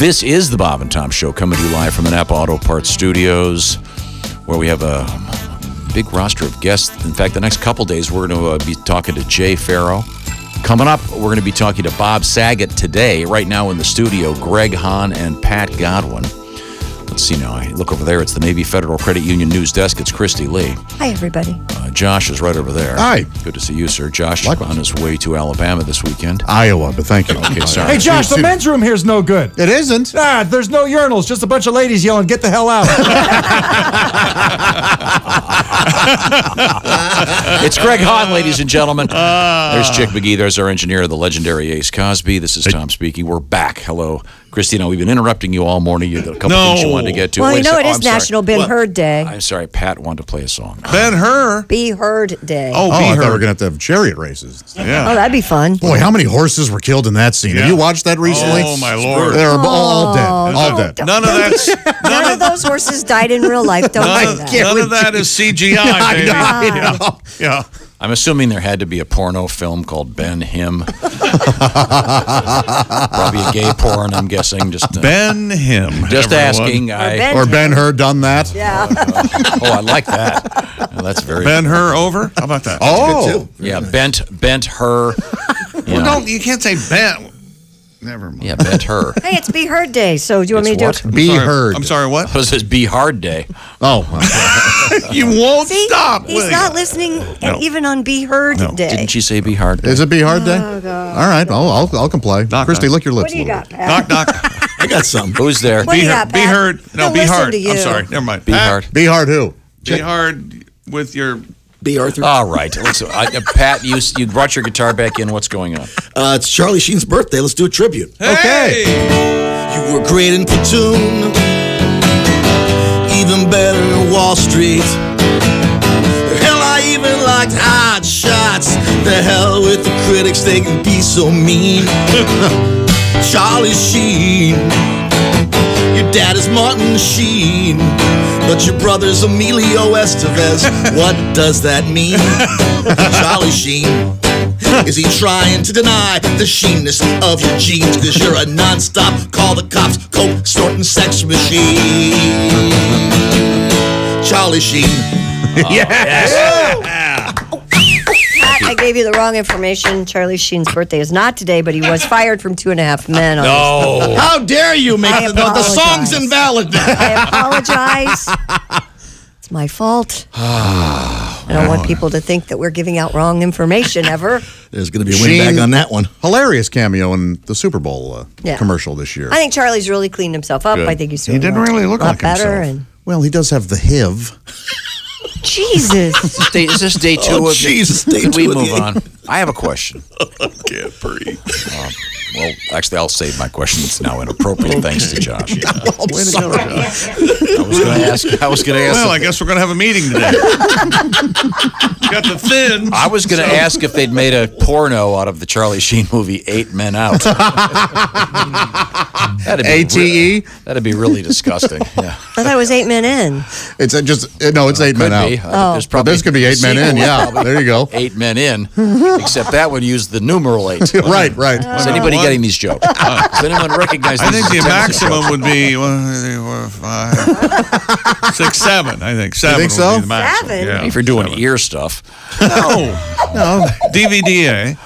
This is the Bob and Tom Show coming to you live from the Napa Auto Parts Studios, where we have a big roster of guests. In fact, the next couple days, we're going to uh, be talking to Jay Farrow. Coming up, we're going to be talking to Bob Saget today. Right now in the studio, Greg Hahn and Pat Godwin. Let's see now. I look over there. It's the Navy Federal Credit Union news desk. It's Kristi Lee. Hi, everybody. Josh is right over there. Hi. Good to see you, sir. Josh is on his way to Alabama this weekend. Iowa, but thank you. Okay, sorry. Hey, Josh, the men's room here's no good. It isn't. Ah, there's no urinals, just a bunch of ladies yelling, get the hell out. it's Greg Hahn, ladies and gentlemen. There's Chick McGee. There's our engineer, the legendary Ace Cosby. This is Tom speaking. We're back. Hello, Christina. We've been interrupting you all morning. You got a couple No. things you wanted to get to. well, Wait you a know sec- it oh, is I'm sorry. National Ben Heard Day. I'm sorry, Pat wanted to play a song. Ben Hur. Be Heard Day. Oh, Oh, be I thought we Hur. were going to have to have chariot races. Yeah. Oh, that'd be fun. Boy, how many horses were killed in that scene? Yeah. Have you watched that recently? Oh, my Lord. They're all, all dead. Oh, All dead. don't- None of that's None none of of, those horses died in real life. Don't none do of, that. none of that is CGI, baby. God. Yeah. I'm assuming there had to be a porno film called Ben Him. Probably a gay porn, I'm guessing. Just, uh, Ben him. just everyone. asking. I, Ben- Or Ben Hur done that? Yeah. oh, I like that. Well, that's very. Ben Hur over. How about that? Oh, Yeah, bent, bent her. well, don't you can't say Ben. Never mind. Yeah, bet her. hey, it's Be Heard Day. So do you want It's me to what? do it? be Sorry. heard. I'm sorry. What? What is this? Be hard day. Oh, You won't See, stop. he's will not listening No. even on Be Heard No. Day. Didn't she say be hard? Day? is it be hard day? Oh, God. All right, I'll, I'll, I'll comply. Knock, Kristi, knock. lick your lips What do you a little got, bit. Pat? Knock knock. I got some. Who's there? What do Be, you heard, got, be Pat? heard. No, Don't be hard. to I'm sorry. Never mind. Be Pat, hard. Be hard who? Be hard with your. B. Arthur. All right. Let's, uh, Pat, you you brought your guitar back in. What's going on? Uh, it's Charlie Sheen's birthday. Let's do a tribute. Okay. You were great in Platoon, even better in Wall Street. Hell, I even liked Hot Shots. The hell with the critics, they can be so mean. Charlie Sheen, your dad is Martin Sheen, but your brother's Emilio Estevez. What does that mean? Charlie Sheen. Is he trying to deny the sheenness of your jeans? Cause you're a non-stop call the cops, coke snorting sex machine. Charlie Sheen. Pat, I gave you the wrong information. Charlie Sheen's birthday is not today, but he was fired from Two and a Half Men. On No. How dare you make the, the, the song's invalid then? I apologize. It's my fault. I don't want people to think that we're giving out wrong information ever. There's going to be a windbag Sheen. on that one. Hilarious cameo in the Super Bowl uh, Yeah. commercial this year. I think Charlie's really cleaned himself up. I think he's He didn't a lot- really look lot like better. himself. well, he does have the HIV. And Jesus, Day, is this day two Oh, of Jesus, day Can we of move the- on? I have a question. Can't breathe. Well, actually, I'll save my question. It's now inappropriate, thanks to Josh. I'm sorry. I was going to ask. I was going to ask. Well, I guess we're gonna have a meeting today. Got the thin. I was going to ask if they'd made a porno out of the Charlie Sheen movie Eight Men Out. that'd be ATE? re- that'd be really disgusting. Yeah, I thought it was eight men in. It's uh, just, uh, no, it's eight men be. Out. Uh, There's Well, probably this could be eight men in. Yeah, there you go. Eight men in, except that would use the numeral eight. Right, right. Is anybody What? getting these jokes? Does anyone recognize? I these think the attempts at maximum would be one, three, four, five, six, seven. I think seven. think would so? Be the. Seven? Yeah. If you're doing ear stuff, no, no, DVDA.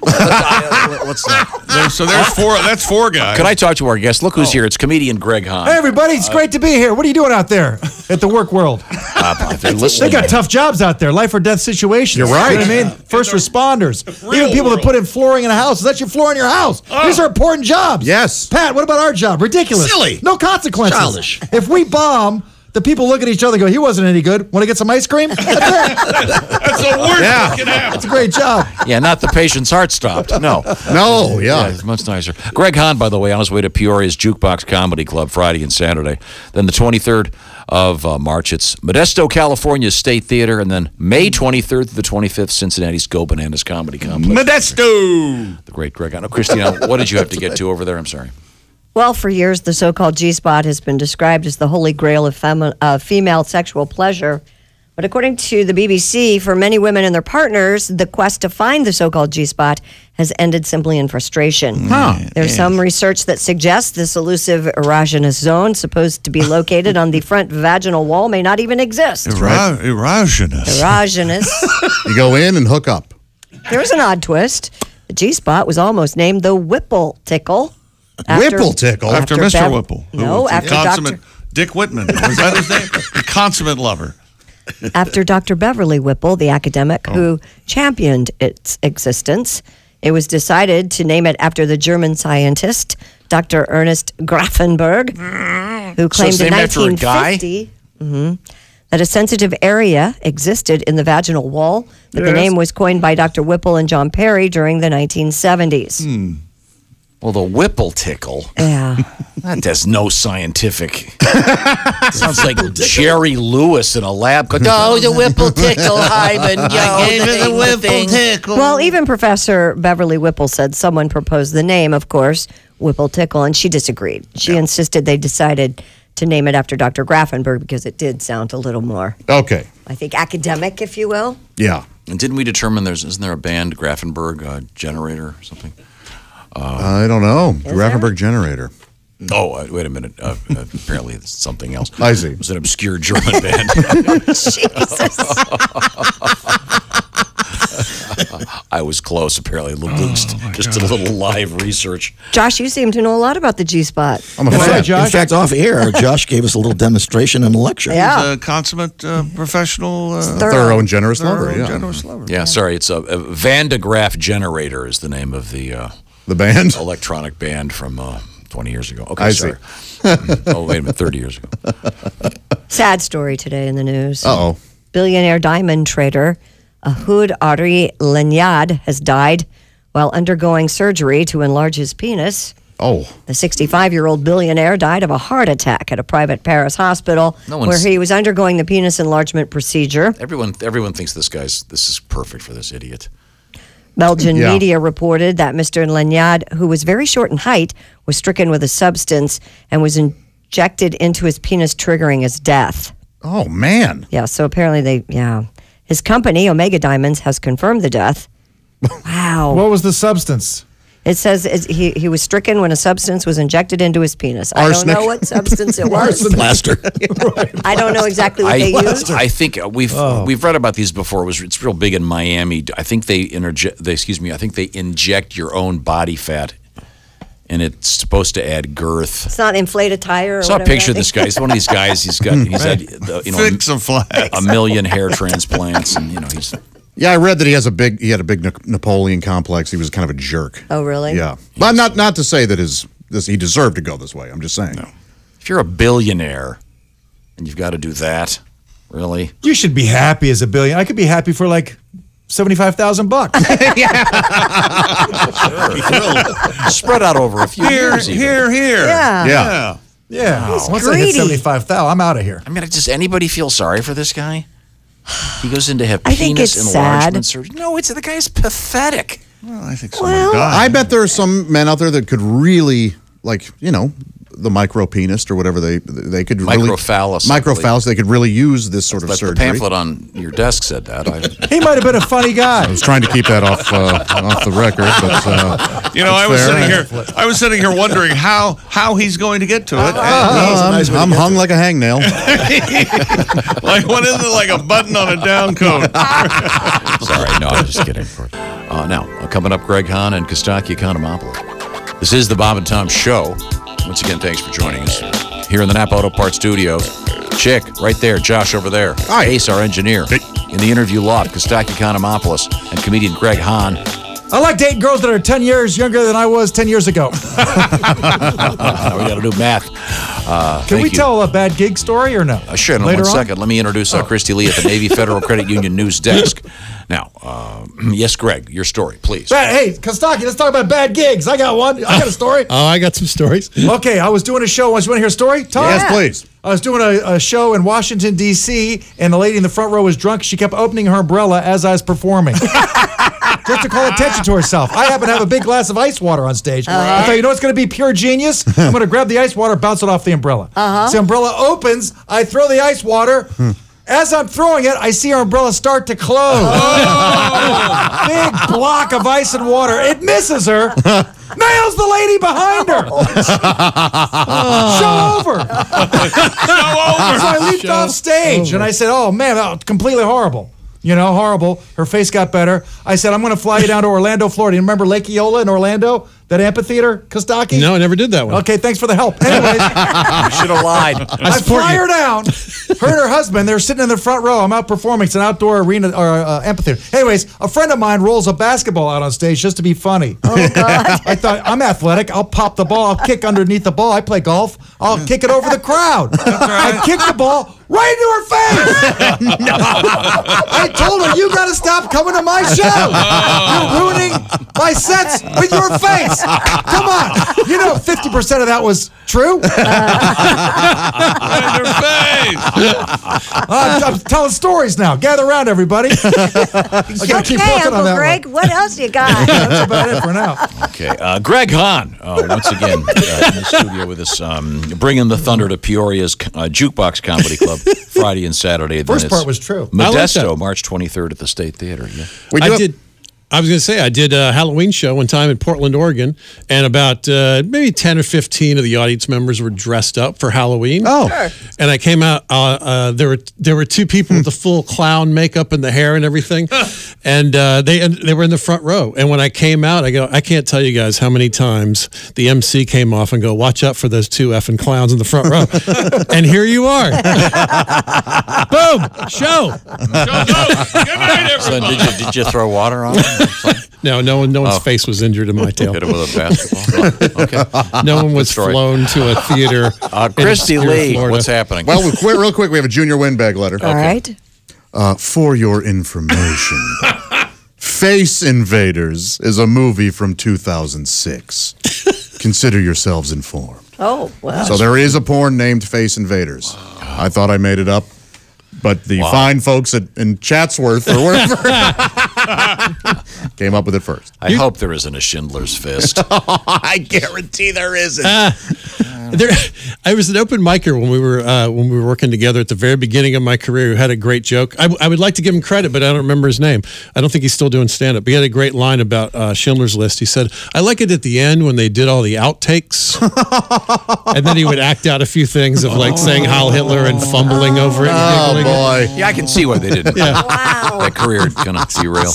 what's that? There- so there's four. That's four guys. Could I talk to our guest? Look who's here. It's comedian Greg Hahn. hey, everybody, it's great to be here. What are you doing out there at the work world? Uh, they're They listening. got tough jobs out there, life or death situations. You're right. You know what I mean? First responders, even people that put in flooring in a house. Is that your floor in your house? These are important jobs. Yes. Pat, what about our job? Ridiculous. Silly. No consequences. Childish. If we bomb, the people look at each other and go, he wasn't any good. Want to get some ice cream? That's it. That's the worst Yeah. that can happen. It's a great job. Yeah, not the patient's heart stopped. No. No, Yeah, yeah. it's much nicer. Greg Hahn, by the way, on his way to Peoria's Jukebox Comedy Club Friday and Saturday. Then the 23rd of uh, March, it's Modesto, California State Theater. And then May 23rd to the 25th, Cincinnati's Go Bananas Comedy Complex. Modesto. The great Greg Hahn. Oh, Christina, what did you have to get to over there? I'm sorry. Well, for years, the so called G spot has been described as the holy grail of femi- uh, female sexual pleasure. But But according to the BBC, for many women and their partners, the quest to find the so called G spot has ended simply in frustration. There's some research that suggests this elusive erogenous zone, supposed to be located on the front vaginal wall, may not even exist. Ero- erogenous. Erogenous. You go in and hook up. There's an odd twist. The G spot was almost named the Whipple Tickle. Whipple tickle? After, after Mr. Bev- Whipple. who No, was after consummate Dr. Dick Whitman. Was that his name? the consummate lover. after Dr. Beverly Whipple, the academic who championed its existence. It was decided to name it after the German scientist, Dr. Ernest Grafenberg, who claimed it's in named after a guy? 1950 mhm, that a sensitive area existed in the vaginal wall, but the name was coined by Dr. Whipple and John Perry during the 1970s. Well, the Whipple tickle. Yeah. That has no scientific. Sounds like Jerry Lewis in a lab. Going, oh, the Whipple tickle, Hyman. Yo, the Whipple tickle. Well, even Professor Beverly Whipple said someone proposed the name, of course, Whipple Tickle, and she disagreed. She insisted they decided to name it after Dr. Grafenberg because it did sound a little more, Okay. I think, academic, if you will. Yeah. And didn't we determine there's isn't there a band Grafenberg uh, generator or something? I don't know. Raffenberg generator. Oh, uh, wait a minute. Uh, uh, apparently it's something else. I see. It was an obscure German band. Jesus. I was close. Apparently, loosed. Just a little live research. Josh, you seem to know a lot about the G spot. I'm a That's fan. right, Josh. In fact, off air, Josh gave us a little demonstration and a lecture. Yeah. He's a consummate uh, professional. Uh, Thorough and generous thorough, lover. Yeah. generous lover. Yeah, sorry. It's a, a Van de Graaff generator is the name of the uh, The band. electronic band from uh, 20 years ago. Okay, I see. sorry. oh, wait a minute, 30 years ago. Sad story today in the news. Uh oh. Billionaire diamond trader Ehud Arye Laniado has died while undergoing surgery to enlarge his penis. Oh. The 65 year old billionaire died of a heart attack at a private Paris hospital No where he was undergoing the penis enlargement procedure. Everyone, everyone thinks this guy's this is perfect for this idiot. Belgian Yeah. media reported that Mr. Laniado, who was very short in height, was stricken with a substance and was injected into his penis, triggering his death. Oh, man. Yeah, so apparently they, yeah. His company, Omega Diamonds, has confirmed the death. Wow. What was the substance? It says it, he, he was stricken when a substance was injected into his penis. I don't know what substance it was. Plaster. I don't know exactly what I, they used. I think uh, we've Oh. we've read about these before. It was it's real big in Miami. I think they interject. They, excuse me. I think they inject your own body fat, and it's supposed to add girth. It's not inflate a tire or I saw a picture of this guy. He's one of these guys. He's got he's had the, you know Fix a a million hair transplants, and you know he's Yeah, I read that he has a big. He had a big Napoleon complex. He was kind of a jerk. Oh, really? Yeah, but not not to say that his this he deserved to go this way. I'm just saying. if you're a billionaire and you've got to do that, really. You should be happy as a billion. I could be happy for like seventy-five thousand bucks. yeah, sure. Spread out over a few Here, years. even. here, here. Yeah. Yeah. Yeah. Once I hit seventy-five thousand, I'm out of here. I mean, does anybody feel sorry for this guy? He goes in to have I think penis it's enlargement sad. surgery. No, it's the guy's pathetic. Well, I think someone Well, died. I bet there are some men out there that could really like you know the micro penis or whatever they they could really Microphallus, I microphallus they could really use this sort of But the pamphlet on your desk said that. I, He might have been a funny guy. I was trying to keep that off uh, off the record, but uh, You know, I was fair. sitting here. I was sitting here wondering how how he's going to get to it. uh, I'm, I'm hung like a hangnail. like what is it? like a button on a down coat. sorry, no, I'm just kidding. Uh, now, uh, coming up, Greg Hahn and Costaki Economopoulos. This is the Bob and Tom Show. Once again, thanks for joining us here in the Napa Auto Parts Studios. Chick, right there. Josh over there. Hi. Ace, our engineer. In the interview lot, Costaki Economopoulos and comedian Greg Hahn. I like dating girls that are ten years younger than I was ten years ago. We got to do math. Uh, Can we you. tell a bad gig story or no? Uh, sure, in Later one on? second. Let me introduce uh, Kristi Lee at the Navy Federal Credit Union News Desk. Now, uh, yes, Greg, your story, please. Bad, hey, Costaki, let's talk about bad gigs. I got one. I got a story. Oh, I got some stories. Okay, I was doing a show once. You want to hear a story? Tom? Yes, please. I was doing a, a show in Washington, D.C., and the lady in the front row was drunk. She kept opening her umbrella as I was performing. Just to call attention to herself. I happen to have a big glass of ice water on stage. I thought, you know what's going to be pure genius? I'm going to grab the ice water, bounce it off the umbrella. Uh-huh. So the umbrella opens. I throw the ice water. As I'm throwing it, I see her umbrella start to close. Big block of ice and water. It misses her. Nails the lady behind her. Show over. Show over. So I leaped off stage and I said, "Oh man, that was completely horrible." You know, horrible. Her face got better. I said, "I'm going to fly you down to Orlando, Florida. You remember Lake Eola in Orlando? That amphitheater, Costaki? No, I never did that one. Okay, thanks for the help. Anyways, You should have lied. I, support fly you. her down. Her and her husband, they're sitting in the front row. I'm out performing. It's an outdoor arena or uh, amphitheater. Anyways, a friend of mine rolls a basketball out on stage just to be funny. Oh God! I thought I'm athletic. I'll pop the ball. I'll kick underneath the ball. I play golf. I'll kick it over the crowd. I kick the ball right into her face. I told her you got to stop coming to my show. You're ruining my sets with your face. Come on. You know, 50% of that was true. In her face. I'm, I'm telling stories now. Gather around, everybody. I gotta keep Okay, working on Uncle that Greg, one. what else you got? That's about it for now. Okay, uh, Greg Hahn, uh, once again uh, in the studio with us, um, bringing the thunder to Peoria's uh, Jukebox Comedy Club Friday and Saturday. Then First part was true. I like Modesto. March 23rd at the State Theater. Yeah. We do I have- did. I was going to say I did a Halloween show one time in Portland, Oregon, and about uh, maybe ten or fifteen of the audience members were dressed up for Halloween. Oh. Sure. and I came out. Uh, uh, there were there were two people with the full clown makeup and the hair and everything, and uh, they and they were in the front row. And when I came out, I go, I can't tell you guys how many times the MC came off and go, watch out for those two effing clowns in the front row. and here you are. Boom, show. Good night, So did you did you throw water on? him? No, no one, no one's Oh. face was injured in my tail. Hit him with a basketball. okay. No one was story. flown to a theater. Uh, Kristi Lee, Florida. what's happening? Well, we quit real quick. We have a junior windbag letter. All right. Uh, for your information, Face Invaders is a movie from 2006. Consider yourselves informed. Oh, well. So there is a porn named Face Invaders. I thought I made it up, but the fine folks at, in Chatsworth or wherever came up with it first. I hope there isn't a Schindler's Fist. I guarantee there isn't. There, I was an open micer when we were uh, when we were working together at the very beginning of my career. Who had a great joke. I, I would like to give him credit, but I don't remember his name. I don't think he's still doing stand up. He had a great line about uh, Schindler's List. He said, "I like it at the end when they did all the outtakes, and then he would act out a few things of like saying Heil Hitler and fumbling over it. oh And giggling. boy. yeah, I can see why they didn't. Yeah, Wow. That career kind of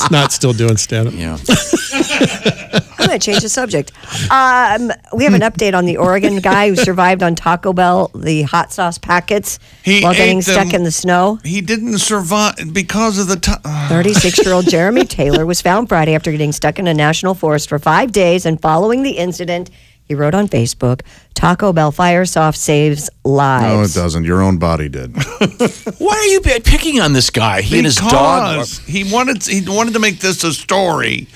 derail. not still doing stand up. Yeah. I'm going to change the subject. Um, we have an update on the Oregon guy who survived on Taco Bell, the hot sauce packets, He while getting ate stuck in the snow. He didn't survive because of the 36 year old Jeremy Taylor was found Friday after getting stuck in a national forest for five days. And following the incident, he wrote on Facebook Taco Bell fire Firesoft saves lives. No, it doesn't. Your own body did. Why are you picking on this guy? He and his dog. Because he wanted he wanted to make this a story.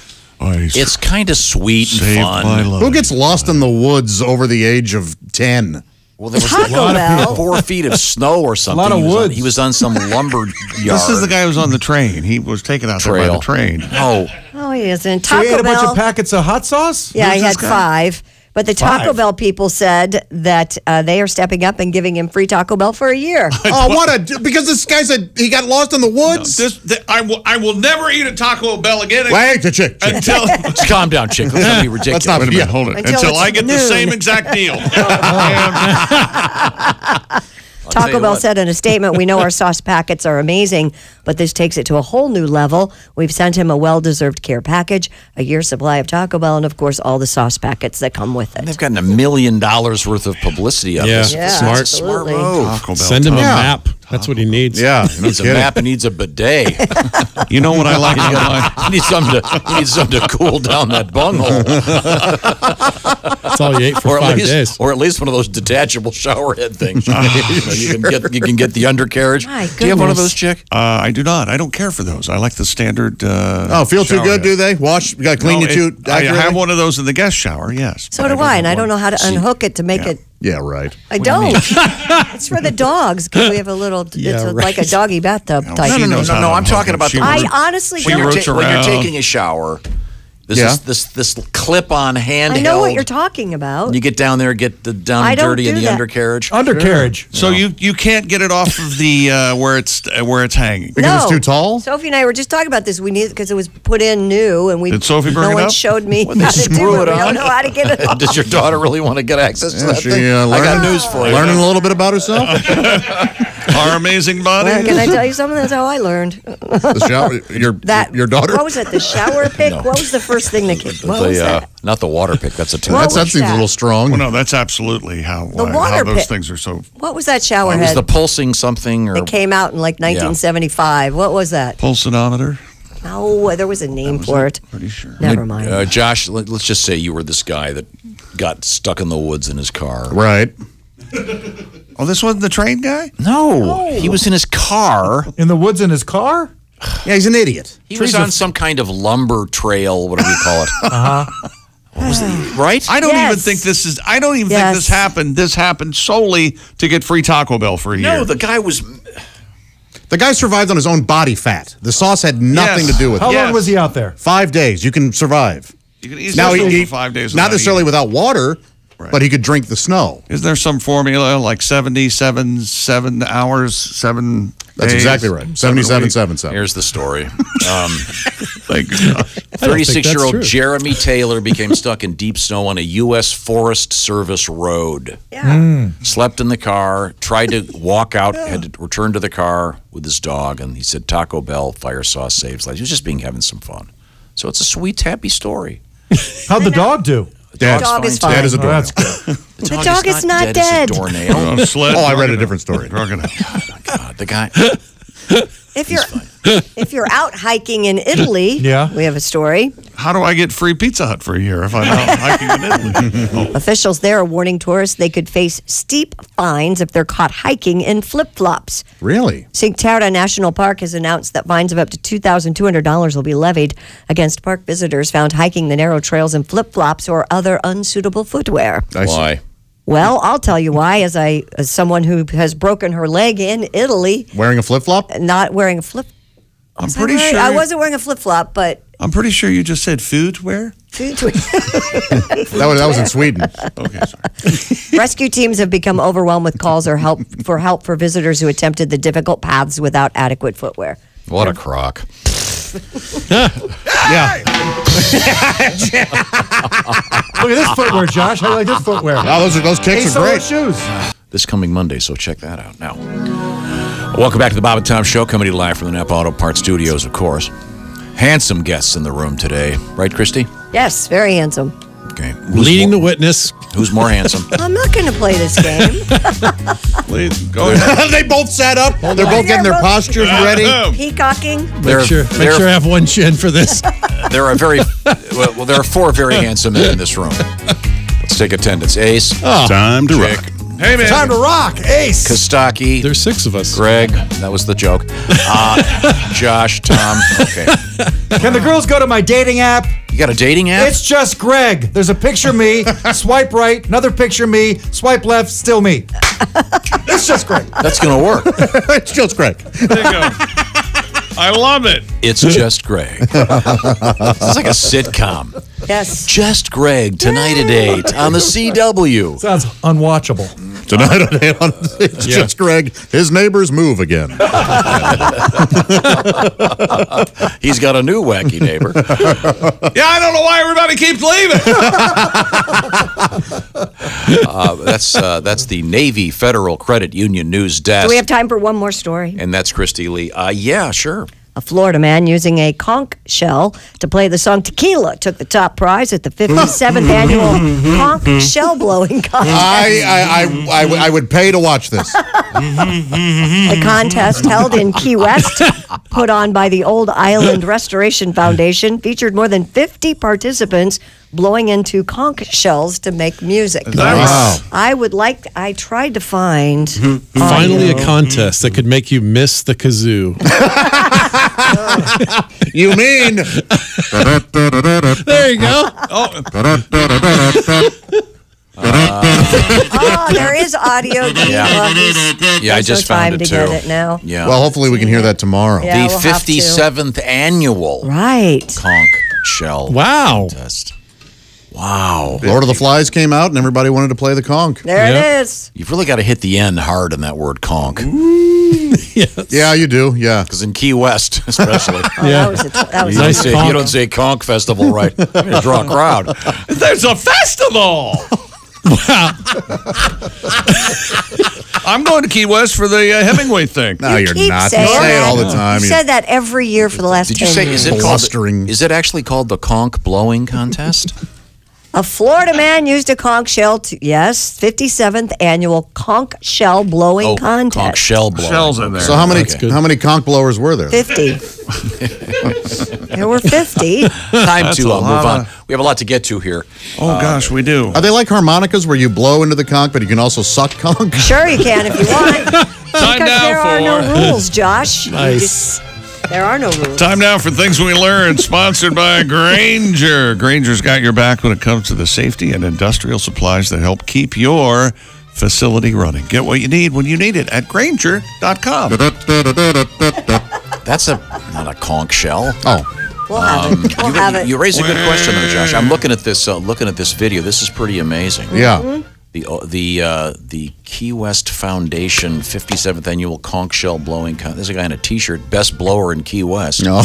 It's kind of sweet and fun. Who gets lost in the woods over the age of 10? Well, there was Taco a lot Bell. of four feet of snow or something. A lot of he was on- he was on some lumber yard. This is the guy who was on the train. He was taken out there by the train. Oh, Oh, he isn't. So Taco he ate a bunch of packets of hot sauce? yeah, he had guy? five. But the Taco Five? Bell people said that uh, they are stepping up and giving him free Taco Bell for a year. Oh, what a. Because this guy said he got lost in the woods? This, th- I will I will never eat a Taco Bell again Wait, the chick. chick. until let's calm down, chick. Let's not be ridiculous. not- Wait a minute, Yeah. hold it. Until Until, I get the same exact deal. And I'll Taco Bell what. said in a statement, "We know our sauce packets are amazing, but this takes it to a whole new level. We've sent him a well-deserved care package, a year supply of Taco Bell, and of course all the sauce packets that come with it. They've gotten a million dollars worth of publicity on Yeah. this. Yeah, Smart, smart move. Taco Bell. Send him a Yeah. map. That's what he needs. Yeah, He no needs a map and needs a bidet. You know what I like about my he needs something to he needs something to cool down that bunghole, That's all he ate for or at five least days. or at least one of those detachable shower head things. You, know, you can get you can get the undercarriage. My Do you have one of those, chick? Uh, I do not. I don't care for those. I like the standard. Uh, Oh, feel too good, head. do they? Wash, you got to clean No, your too I have one of those in the guest shower. Yes. So do I, and I don't know how to unhook it to make yeah. it. Yeah, right. I don't. it's for the dogs because we have a little. Yeah, it's a, right. like a doggy bathtub type. She no, no, knows no, no, I'm talking about She the- I honestly don't. When you're, when you're taking a shower, This Yeah. is this this clip-on handheld. I know what you're talking about. You get down there, get the down I and don't dirty in the that. undercarriage. Undercarriage. So you you can't get it off of the uh, where it's uh, where it's hanging. Because it's too tall? Sophie and I were just talking about this. We need because it was put in new, and we Did Sophie bring no it one up? showed me When they how to screw do it it. We don't know how to get it off. Does your daughter really want to get access to Yeah, that she, thing? uh, I got learning- news for you. Learning a little bit about herself. Our amazing body. Well, Can I tell you something? That's how I learned. the shower, your That your daughter. What was it? The shower pick? What was the first thing that came? What the, was uh, that? not the water pick. That's a What. That's, that seems that? a little strong. Well, no, that's absolutely how The why- water how those pit. things are so. What was that shower It was the pulsing something or It came out in like 1975. What was that? Pulsonometer. Oh, there was a name for it. Pretty sure. Never mind. Uh, Josh, let, us just say you were this guy that got stuck in the woods in his car. right. Oh, this wasn't the train guy. No, he was in his car. In the woods in his car? Yeah, he's an idiot. He was on some kind of lumber trail, whatever you call it. uh-huh. What was it? Right? I don't even think this is. I don't even Yes. think this happened. This happened solely to get free Taco Bell for a no, year. the guy was. The guy survived on his own body fat. The sauce had nothing Yes. to do with How it. Yes. long was he out there? Five days, you can survive. you can easily Now go he, for five days. not necessarily eating. without water, but he could drink the snow. Is there some formula like 77, seven hours, seven? That's days, exactly right. seven a 77, week? 77. Here's the story. Um, Thank you. 36 year old true. Jeremy Taylor became stuck in deep snow on a U.S. Forest Service road. yeah. Hmm. Slept in the car, tried to walk out, had to return to the car with his dog, and he said Taco Bell fire sauce saves lives. He was just being having some fun. So it's a sweet, happy story. How'd the dog do? Dad, dog is Dad fine. is a Oh, that's good. The dog is not dead. As a doornail. On a sled, Oh, I read a different story. Drunk it up. Oh, God, the guy. If you're if you're out hiking in Italy, Yeah. we have a story. How do I get free Pizza Hut for a year if I'm out hiking in Italy? Officials there are warning tourists they could face steep fines if they're caught hiking in flip flops. Really? Cinque National Park has announced that fines of up to $2,200 will be levied against park visitors found hiking the narrow trails in flip flops or other unsuitable footwear. I. Why? Well, I'll tell you why. As I, as someone who has broken her leg in Italy, Wearing a flip flop? not wearing a flip. I'm pretty wearing- sure. I wasn't wearing a flip flop, but I'm pretty sure you just said footwear. That was, that was in Sweden. Okay, sorry. rescue teams have become overwhelmed with calls or help for help for visitors who attempted the difficult paths without adequate footwear. What a crock. Yeah. Look at this footwear, Josh. How do you like this footwear? Oh, those, are, those kicks Ace are great. shoes. This coming Monday, so check that out. Now, welcome back to the Bob and Tom Show, coming to you live from the Napa Auto Parts Studios, of course. Handsome guests in the room today, right, Kristi? Yes, very handsome. Okay. Who's Leading the witness. Who's more handsome? I'm not going to play this game. Please go ahead. they both sat up. They're both getting their postures ready. Peacocking. They're- Make sure, make they're- sure I have one chin for this. There are very well, well, there are four very handsome men in this room. Let's take attendance. Ace, Time to Jake, rock. Hey man, Time to rock. Ace. Costaki, There's six of us. Greg. That was the joke. Uh, Josh, Tom. Okay. Can the girls go to my dating app? You got a dating app? It's just Greg. There's a picture of me. swipe right. Another picture of me. Swipe left. Still me. It's just Greg. That's going to work. it's just Greg. there you go. I love it. It's just Greg. It's like a sitcom. Yes. Just Greg tonight at eight on the CW. Sounds unwatchable. Tonight at eight on Aon, it's just Greg. His neighbors move again. He's got a new wacky neighbor. Yeah, I don't know why everybody keeps leaving. Uh, that's uh, that's the Navy Federal Credit Union news desk. Do we have time for one more story? and that's Kristi Lee. Uh, yeah, sure. A Florida man using a conch shell to play the song Tequila took the top prize at the 57th annual conch shell blowing contest. I, I, I, I, I would pay to watch this. The contest held in Key West, put on by the Old Island Restoration Foundation, featured more than 50 participants blowing into conch shells to make music. Wow. I would like, I tried to find. Mm-hmm. Mm-hmm. Finally, a contest that could make you miss the kazoo. You mean There you go. Oh, ah, there is audio. Yeah. Yeah, I there's no just found time it to too. get it now. Yeah. Well, hopefully we can hear that tomorrow. Yeah. the we'll 57th annual Right. conch shell Wow. contest. Wow. Lord of the Flies came out, and everybody wanted to play the conch. There Yep. it is. You've really got to hit the end hard in that word conch. Yeah, you do. Yeah. Because in Key West, especially. Oh, Yeah. That was a, that was You, a- don't Nice say, you don't say conch festival right. You're draw a crowd. There's a festival. Wow. I'm going to Key West for the uh, Hemingway thing. No, You you're keep not. You saying say it all the time. You You- said that every year for the last Did you say, years. is it called, is it actually called the conch blowing contest? A Florida man used a conch shell to, yes, 57th annual conch shell blowing oh, contest. conch shell blowing. Shells in there. So how many Okay. how many conch blowers were there? 50. there were 50. Time That's to uh, move on. of- We have a lot to get to here. oh gosh, we do. Are they like harmonicas where you blow into the conch, but you can also suck conch? Sure, you can if you want. Time because now there are no rules, Josh. You Nice. Just- there are no rules. Time now for things we learned. Sponsored by Grainger. Grainger's got your back when it comes to the safety and industrial supplies that help keep your facility running. Get what you need when you need it at Grainger.com. That's a not a conch shell. Oh, We'll have it. We'll You, have it. you raise a good question there, Josh. I'm looking at this. Uh, looking at this video. This is pretty amazing. yeah. The uh, the uh, the Key West Foundation 57th annual conch shell blowing. Con- There's a guy in a T-shirt, best blower in Key West. No,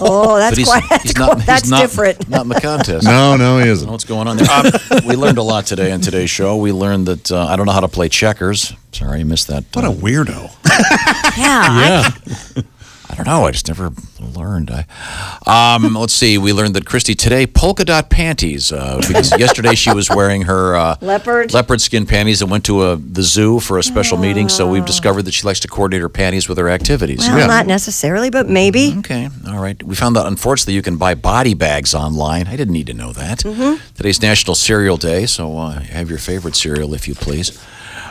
oh, that's he's, quite. That's, he's not. quite- that's he's not, different. Not in the contest. no, no, he I don't know isn't. what's going on there. Um, we learned a lot today on today's show. We learned that uh, I don't know how to play checkers. Sorry, I missed that. What a uh, weirdo. Yeah. Yeah. I don't know. I just never learned. I, um, let's see. We learned that Kristi today polka dot panties uh, because yesterday she was wearing her uh, Leopard? leopard skin panties and went to a, the zoo for a special meeting. So we've discovered that she likes to coordinate her panties with her activities. Well, Yeah. not necessarily, but maybe. Okay, all right. We found that unfortunately you can buy body bags online. I didn't need to know that. Mm-hmm. Today's National Cereal Day, so uh, have your favorite cereal if you please.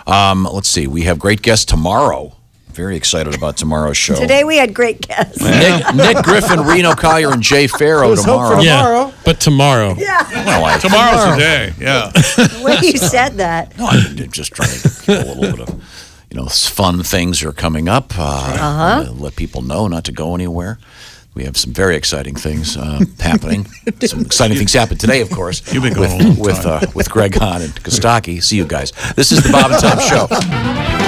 Um, let's see. We have great guests tomorrow. Very excited about tomorrow's show. Today we had great guests. Nick, Nick Griffin, Reno Collier, and Jay Farrow There's hope tomorrow. Yeah. But tomorrow. Well, I, Tomorrow's the day. Yeah. when you said that. no, I'm just trying to give a little bit of, you know, fun things are coming up. Uh, uh Let people know not to go anywhere. We have some very exciting things uh, happening. some exciting things happened today, of course. You've been with going a long with, time. uh, with Greg Hahn and Costaki. See you guys. This is the Bob and Tom Show.